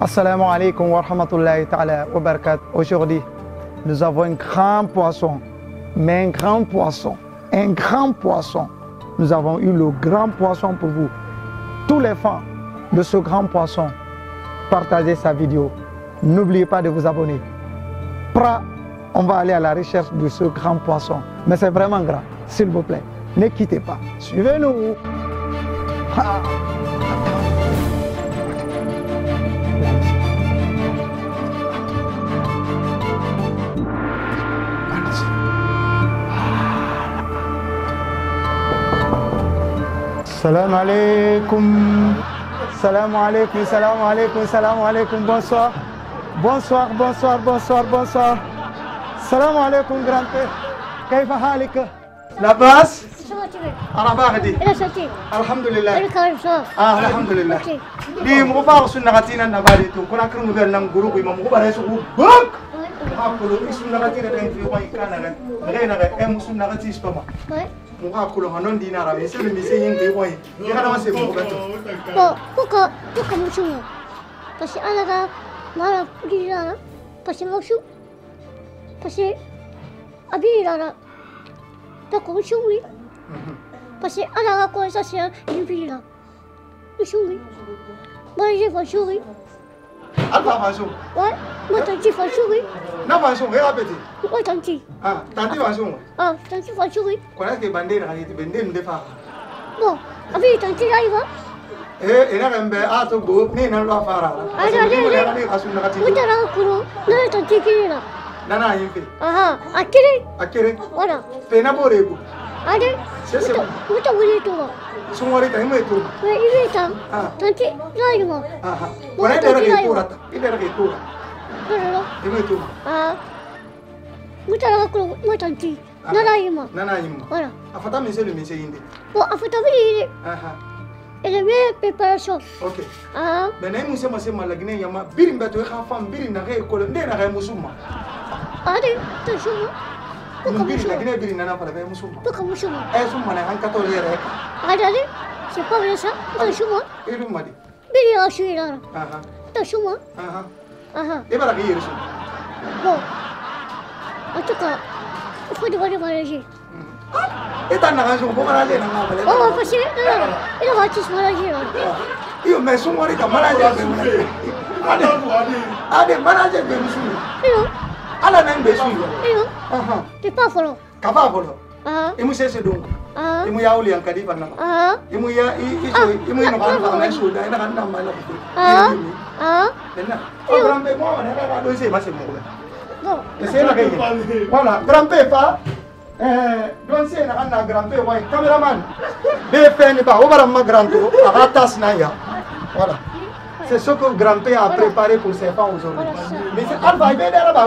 Assalamu alaikum wa rahmatullahi ta'ala wa barakat. Aujourd'hui, nous avons un grand poisson, mais un grand poisson, un grand poisson. Nous avons eu le grand poisson pour vous. Tous les fans de ce grand poisson, partagez sa vidéo. N'oubliez pas de vous abonner. Pra, on va aller à la recherche de ce grand poisson. Mais c'est vraiment grand, s'il vous plaît. Ne quittez pas. Suivez-nous. السلام عليكم. السلام عليكم السلام عليكم السلام عليكم. بونسوار بونسوار بونسوار بونسوار بونسوار السلام عليكم جرانت كيف حالك؟ لاباس؟ أنا باغدي الحمد لله آه الحمد لله مغفار انا كنا كرم غير غروب هاكلو. في غير غير mɔgɔ ka kolonka nɔ di nara mɛ sɛbɛ mɛ se yen kɛ ɲɔgɔn ye i ka dama se mɔgɔ bɛ to. bɔn ko ka ko ka muso ye parce que ala ka maa la kuli la la parce que muso parce que a bi yira la donc muso wuli parce que ala ka kɔnsa sera nin bi yira muso wuli moi j'ai voiture alifa fanso ouais moi tanti fanso oui. Na fanso e ka pete moi tanti ah tanti fanso ah tanti fanso oui. Kona ke bande na ka bande nde fa bon abi tanti ya iva eh ina kan be a to go ni na lo fara ala le le utara kuro na tanti kiri na nana yin fe aha akire akire wala fe na bore ko 아들 우타 우타 우리 또 송월이 다 힘을 또 왜, 이리 당 단체 나이 뭐 아하 원래 내가 이 또라다 이래라 이 또라 그래요 힘을 또아 우타 나가 그럼 뭐 단체 나나 이마 나나 이마 알아 아파타 민세는 민세인데 뭐 아파타 비리 아하 ele me preparation ok. Ah. Mais nem musema se malagine yama birim beto e khafam birim na ge ko ne na ge musuma ade to shuma biri laginɛ biri nana fana bɛ muso ma bɛ muso ma ɛ sun mana an ka t'olu yɛrɛ kan a Eu c'est pas vrai ça bɛ sun ma i dun ma di biri y'a sun eu la bɛ sun ma i b'a la k'i Eu sun bon eu tout cas eu faut devoir déménager i ta naga sun fo kana le naga wale ɔ parce que i n'a Eu a ti sun manager la mais sun wari ka manager bɛ wuli ade ade manager bɛ musu ye ala n'an bɛ sun ye kipa fɔlɔ kaba fɔlɔ i mu sese don i ya yang y'awuli yan ka di fana i mu ya i so i mu nɔgɔ fana i so da i na ka na ma la ko maintenant o grand père moi on a pas dosé ma c'est mon non c'est la gagne voilà grand père pas eh, don se na kana grand père wai cameraman be fɛn ba o bara ma grand to a na ya. Voilà c'est ce que grand père ya a préparé pour ses fans aujourd'hui mais c'est alpha il est derrière ba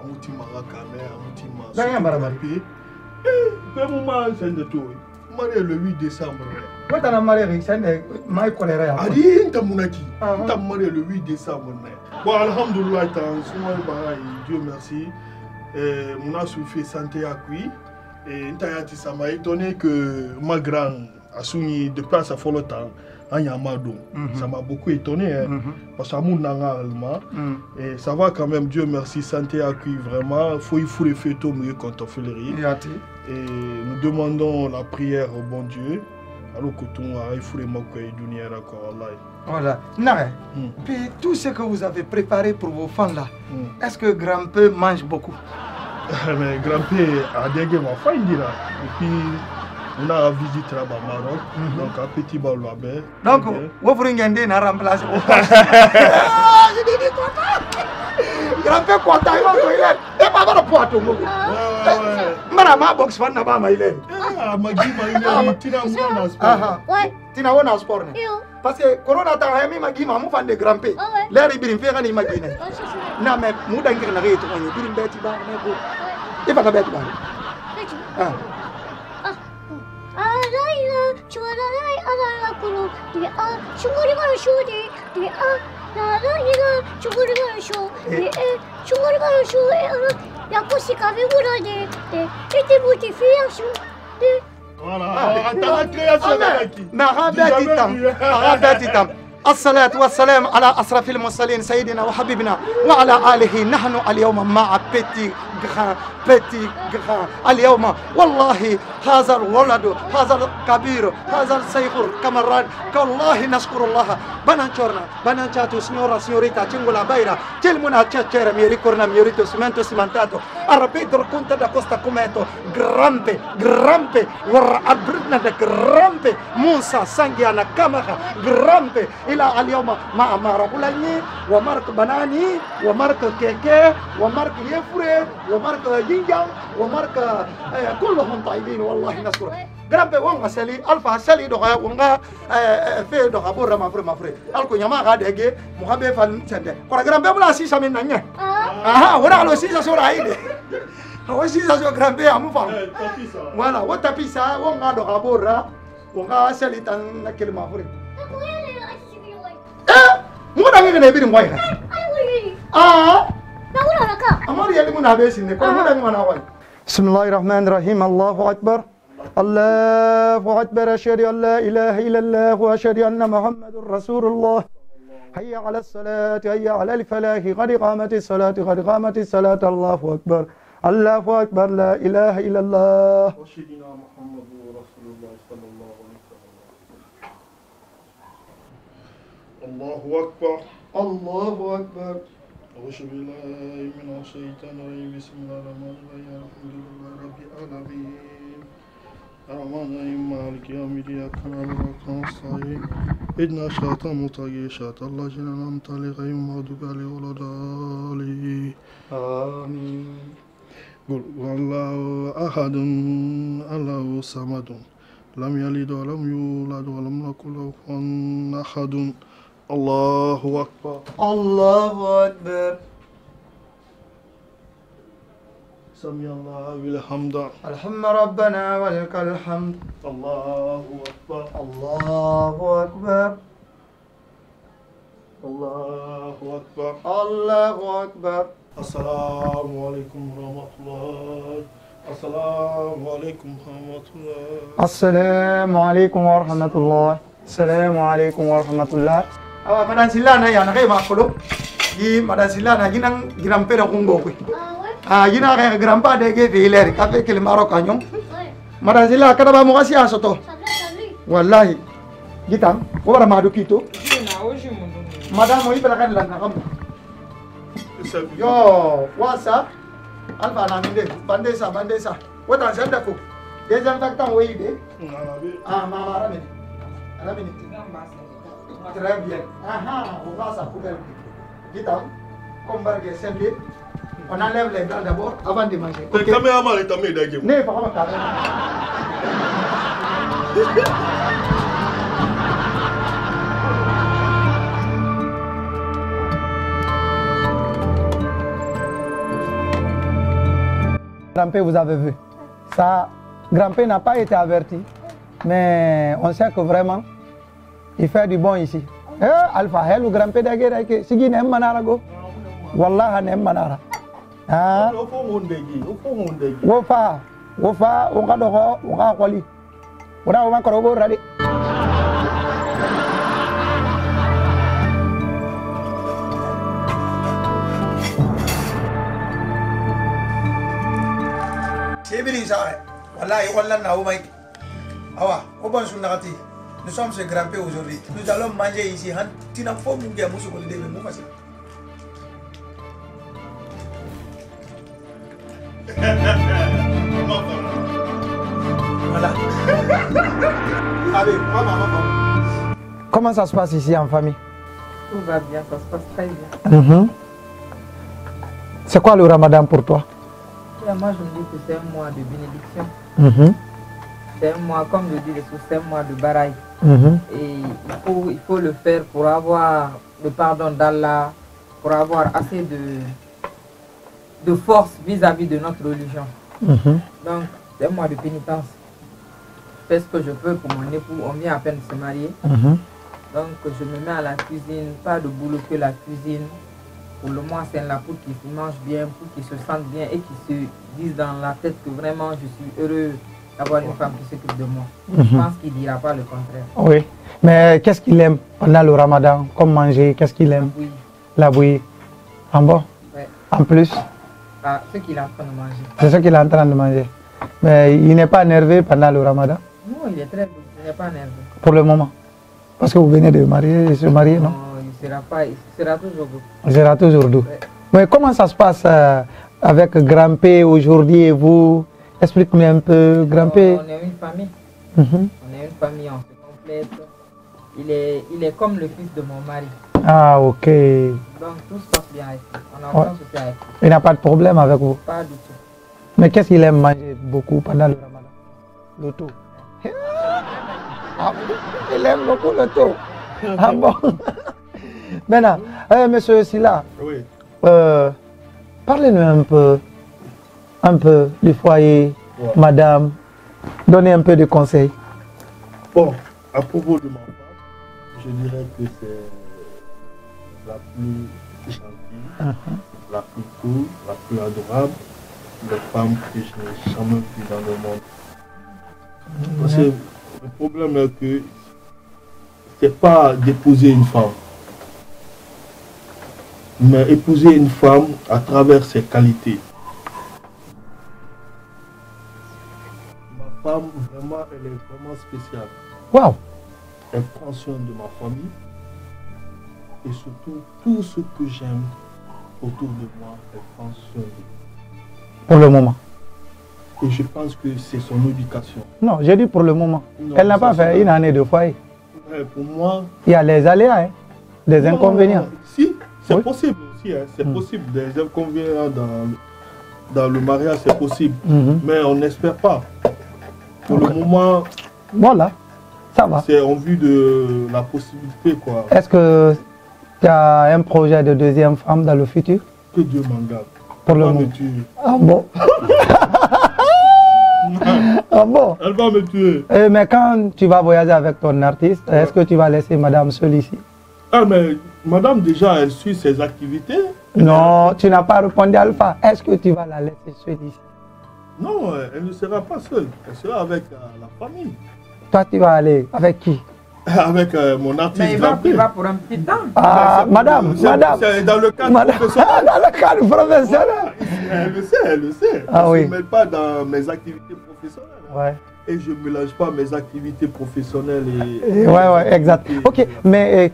amuti mara kame, amuti ma. Dans un barabara. Eh, pe mu ma sende to. Marié le 8 décembre. What an American send my cholera. Adi nta munaki. Nta marié le 8 décembre. ne. Bon, alhamdulillah, tan suma barai, Dieu merci. Euh, mon a souffert santé. Et Ntayati, ça m'a étonné que ma grande a soumis depuis à sa folle temps en Yamado. Mhm. Ça m'a beaucoup étonné. Hein, Mhm. Parce que mon allemand. Mm. Et ça va quand même, Dieu merci, santé à qui vraiment. Faut il faut les photos mieux quand on fait le. Et nous demandons la prière au bon Dieu. Alors que tout le monde a il faut les dunia d'accord Allah. Voilà. Non, Mm. puis tout ce que vous avez préparé pour vos fans là, Mm. est-ce que grand-père mange beaucoup? Mais grand-père a dégué ma faille là. Et puis on a visite là bas Maroc mhm. donc à petit bal là bas donc vous voulez gagner na remplace au passe oh, je dis dit content. Grand père content il va toiler et eh, eh, pas dans poids tout monde mara ma box fan na ba ma ile ah magi ma ile tina mo na sport. Ah, ah. Ouais. Tina wona sport ne. Parce que corona ta ha mi magi ma mu fan de grand père l'air ibirin fe ni magi ne na mais mu dangira na reto on ibirin beti ba ne go ifa ka beti ba ah. الصلاة والسلام على أسرف المرسلين سيدنا وحبيبنا وعلى آله نحن اليوم مع بيتي غران بيتي غران اليوم والله هذا الولد هذا الكبير هذا السيخور كمران كالله نشكر الله. بنانشورنا بنانشاتو سنورا سنوريتا تشينغولا بايرا تيلمونا تشاتشيرا ميري كورنا ميري سمنتو سمنتاتو. عربي در كنت دا كوستا كوميتو. grampe grampe ور arbitro دا grampe موسى سانجيانا كامخا جرامبي إلى اليوم مع مارك ولاني ومارك بناني ومارك كيكي ومارك يفري. mark yefre wa mark jinjang wa mark eh, كلهم طيبين والله نشكر grampe wonga seli alfa seli do ga wonga fe do ga borra mafre mafre alko nyama ga dege mo ga be fan sende ko grampe bula si samin nanya ah, aha wala lo sisa sura ide awo sisa so grampe amu fam Eh, tapis ça. wala wata pisa wonga do gabora wonga seli tan na kelma fure بسم الله الرحمن الرحيم الله أكبر الله أكبر أشهد أن لا إله إلا الله وأشهد أن محمد رسول الله هيا على الصلاة هيا على الفلاح قد قامت الصلاة قد قامت الصلاة الله أكبر الله أكبر لا إله إلا الله محمد رسول الله صلى الله عليه وسلم الله أكبر الله أكبر أعوذ بالله من الشيطان الرجيم. بسم الله الرحمن الرحيم. الحمد لله رب العالمين. الرحمن الرحيم. مالك يوم الدين. إياك نعبد وإياك نستعين. إهدنا الصراط المستقيم. صراط الذين أنعمت عليهم. غير المغضوب عليهم ولا الضالين. آمين. قل هو الله أحد الله الصمد لم يلد ولم يولد ولم يكن له أحد. الله أكبر الله أكبر سمع الله بالحمد الحمد ربنا ولك الحمد الله أكبر الله أكبر الله أكبر الله أكبر السلام عليكم ورحمة الله السلام عليكم ورحمة الله السلام عليكم ورحمة الله السلام عليكم ورحمة الله awa madan silla na yana kai makolo. Gi madan silla na ginan ginan pera kungo kwe a gina kai ah, grandpa de ge veler ka fe kel maro kanyon madan silla kada ba mu kasi asoto wallahi. Gitam ko bara madu kito? Madam o ibra kan lan na kam yo whatsapp alfa na minde bandesa bandesa. Wata sanda ko desinfectant wey de. Ah mama ramene ramene Très bien. Ah on va à sa poubelle. Guitam, comme bargue sendé, on enlève les blancs d'abord avant de manger. Te cameraman est amé d'agé. Ne pas comme carré. Grand-père, vous avez vu. Ça, grand-père n'a pas été averti, mais on sait que vraiment, il fait du bon ici. Eh, Alpha, Helu grand pédagogue, like, si guine manara go. Wallah, ne manara. Ah. Wofa, wofa, on ka doko, on ka kwali. Ona o makoro go radi. Sebiri sare. Wallahi wallan na o mai. Awa, o ban sunna kati. Nous sommes chez grand-père aujourd'hui. Nous allons manger ici. Han, tina fo mu ge musu ko de be mu fasi. Voilà. Allez, maman, maman. Comment ça se passe ici en famille? Tout va bien, ça se passe très bien. C'est quoi le ramadan pour toi? Moi, je me dis que c'est un mois de bénédiction. Mhm. C'est un mois, comme je dis, c'est un mois de baraille. Mhm. Et il faut, il faut le faire pour avoir le pardon d'Allah, pour avoir assez de, de force vis-à-vis de notre religion. Mhm. Donc, c'est un mois de pénitence. Je fais ce que je peux pour mon époux. On vient à peine de se marier. Mhm. Donc, je me mets à la cuisine. Pas de boulot que la cuisine. Pour le mois, c'est là pour qu'ils se mangent bien, pour qu'ils se sentent bien et qu'ils se disent dans la tête que vraiment je suis heureux d'avoir une femme qui s'occupe de moi. Je Mhm. pense qu'il ne dira pas le contraire. Oui. Mais qu'est-ce qu'il aime pendant le ramadan? Comme manger, qu'est-ce qu'il aime? La bouillie. En bon? Ouais. En plus, Ah, ce qu'il est en train de manger. c'est ce qu'il est en train de manger. Mais il n'est pas énervé pendant le ramadan? Non, il est très doux, il n'est pas nerveux. pour le moment. Parce que vous venez de marier, se marier, non? Il ne sera pas, il sera toujours doux. Il sera toujours doux. Ouais. Mais comment ça se passe euh, avec Grand P aujourd'hui et vous? Explique-moi un peu, P. On est une famille. Mhm. On est une famille, on se complète. Il est, il est comme le fils de mon mari. Ah, ok. Il Donc tout se passe bien avec lui. On a aucun souci avec lui. n'a pas de problème avec vous. Pas du tout. Mais qu'est-ce qu'il aime manger beaucoup pendant le ramadan? Le thon. Ah, il aime beaucoup le thon. Ah bon Maintenant, euh, monsieur Silla, Oui. euh, parlez-nous un peu, un peu du foyer, Ouais. madame. Donnez un peu de conseils. Bon, à propos de ma femme, je dirais que c'est la plus gentille, la plus cool, la plus adorable des femmes que je n'ai jamais vues dans le monde. Parce que le problème est que c'est pas d'épouser une femme, mais épouser une femme à travers ses qualités. Femme, vraiment, elle est vraiment spéciale. Waouh Elle prend soin de ma famille et surtout tout ce que j'aime autour de moi, elle prend soin de Pour le moment. Et je pense que c'est son éducation. Non, j'ai dit pour le moment. Non, Elle n'a pas fait une année de foyer. Ouais, Pour moi, Il y a les aléas, hein, des non, inconvénients. Si, c'est Oui. possible aussi. hein, C'est Hmm. possible. Des inconvénients dans, le- dans le mariage, c'est possible. Mhm. Mais on n'espère pas. Pour le moment, Voilà, ça va. c'est en vue de la possibilité, quoi. Est-ce que tu as un projet de deuxième femme dans le futur? Que Dieu m'en garde. Pour le Elle va me moment. tuer. Ah bon? Ah bon? Elle va me tuer. Eh, Mais quand tu vas voyager avec ton artiste, est-ce que tu vas laisser madame seule ici Ah, mais madame, déjà, elle suit ses activités. Non, tu n'as pas répondu Alpha. Est-ce que tu vas la laisser seule ici Non, euh, elle ne sera pas seule. Elle sera avec euh, la famille. Toi, tu vas aller avec qui? Avec euh, mon artiste. Mais il va, Grand-père. il va pour un petit temps. Ah, C'est- madame, madame. C'est dans le cadre Madame, professionnel. dans le cadre professionnel. Elle le sait, elle le sait. Ah je oui. ne mêle pas dans mes activités professionnelles. hein. Ouais. Et je ne mélange pas mes activités professionnelles et. Ouais, ouais, exact. et- Ok, mais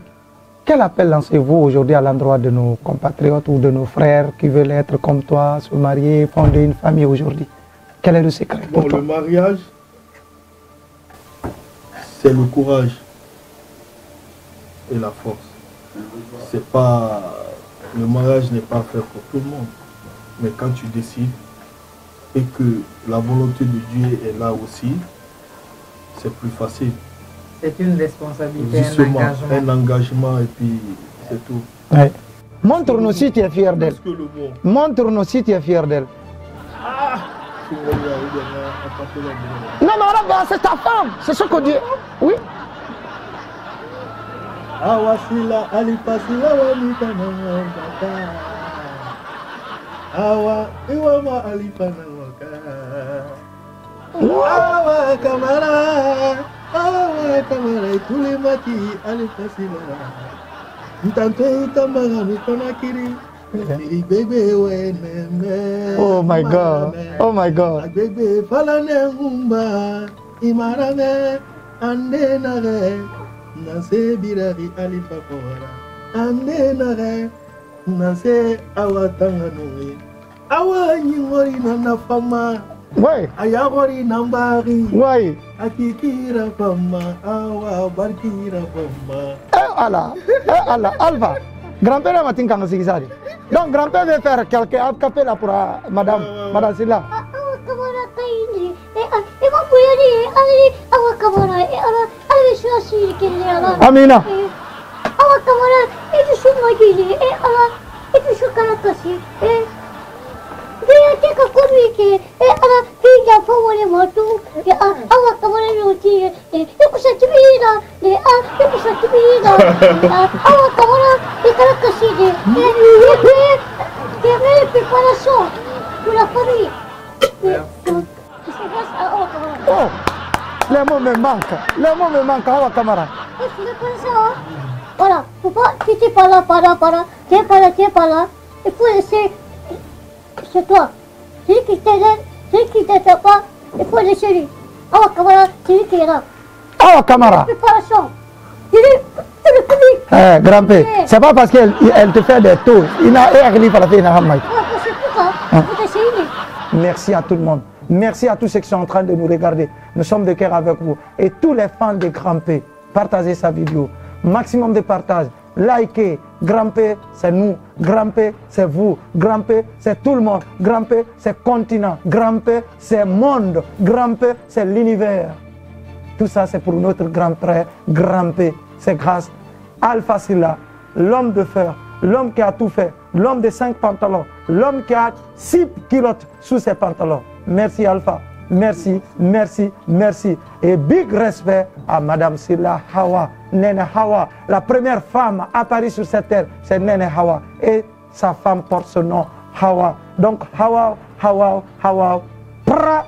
quel appel lancez-vous aujourd'hui à l'endroit de nos compatriotes ou de nos frères qui veulent être comme toi, se marier, fonder une famille aujourd'hui? Quel est le secret Bon, pour toi? le mariage, c'est le courage et la force. C'est pas. Le mariage n'est pas fait pour tout le monde. Mais quand tu décides et que la volonté de Dieu est là aussi, c'est plus facile. C'est une responsabilité, un Justement, engagement. un engagement et puis c'est tout. Ouais. Montre-nous si tu es fier d'elle. Montre-nous si tu es fier d'elle. Non, mais regarde, c'est ta femme. C'est ce que Dieu. Oui. awasila alipasila wanikana waka awa iwama alipana waka awa kamara awa kamara itulimaki alipasila ntante itamaga mikonakiri Oh my God. Oh my God. imarame ande nare nase birari alifa kowara ande nare nase awa tanganoi awa nyingori na nafama Oui. ayagori na mbari Oui. akikira fama awa barkira fama Eh, Allah. Eh, Allah. Alpha. Grand-père m'a dit quand on Donc grand-père veut faire quelqu'un à café là pour uh, madame, euh... madame Silla. Amina. Ama kamera, e düşün magili, e ala, e düşün karakası, e ce ka kome ke e ana a awa kamar yoti e e a e kusa tibira Oh, lemo me manca, me manca papá, titi para para para, que para que para, e pode ser, c'est. Celui qui t'aide, celui qui t'aide pas, il faut laisser lui. Ah, voilà, c'est lui qui est là. Awa Kamara. Préparation. Il est, tout le public. Eh, c'est pas parce qu'elle elle te fait des tours. Il n'a rien pour la faire, il n'a rien. Ah. Faut essayer. Merci à tout le monde. Merci à tous ceux qui sont en train de nous regarder. Nous sommes de cœur avec vous. Et tous les fans de Grand P, partagez sa vidéo. Maximum de partage. Likez. P, c'est nous. P, c'est vous. P, c'est tout le monde. P, c'est continent. P, c'est monde. P, c'est l'univers. Tout ça, c'est pour notre grand frère, P. C'est grâce Alpha Silla, l'homme de fer, l'homme qui a tout fait, l'homme de cinq pantalons, l'homme qui a six culottes sous ses pantalons. Merci Alpha. Merci, merci, merci. Et big respect à Madame Silla Hawa, Nene Hawa. La première femme apparue sur cette terre, c'est Nene Hawa. Et sa femme porte ce nom, Hawa. Donc Hawa, Hawa, Hawa. Pra